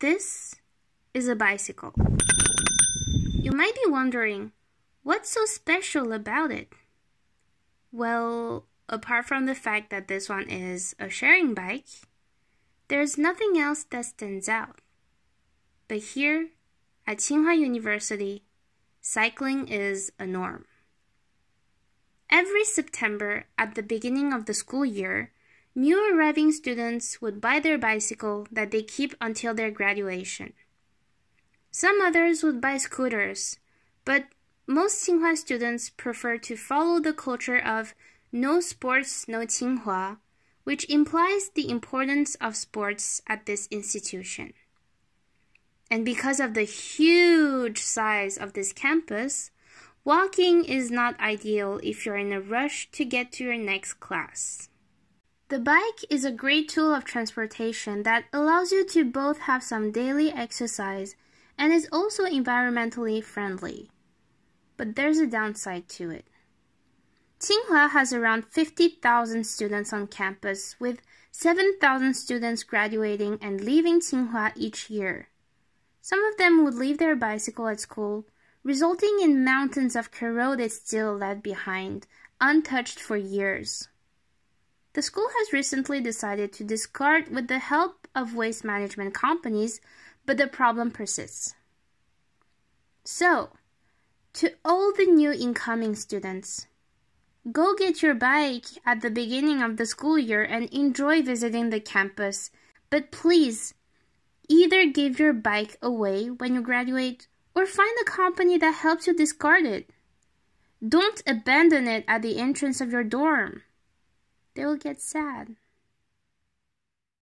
This is a bicycle. You might be wondering, what's so special about it? Well, apart from the fact that this one is a sharing bike, there's nothing else that stands out. But here at Tsinghua University, cycling is a norm. Every September, at the beginning of the school year, new arriving students would buy their bicycle that they keep until their graduation. Some others would buy scooters, but most Tsinghua students prefer to follow the culture of no sports, no Tsinghua, which implies the importance of sports at this institution. And because of the huge size of this campus, walking is not ideal if you're in a rush to get to your next class. The bike is a great tool of transportation that allows you to both have some daily exercise and is also environmentally friendly. But there's a downside to it. Tsinghua has around 50,000 students on campus, with 7,000 students graduating and leaving Tsinghua each year. Some of them would leave their bicycle at school, resulting in mountains of corroded steel left behind, untouched for years. The school has recently decided to discard with the help of waste management companies, but the problem persists. So, to all the new incoming students, go get your bike at the beginning of the school year and enjoy visiting the campus. But please, either give your bike away when you graduate or find a company that helps you discard it. Don't abandon it at the entrance of your dorm they will get sad.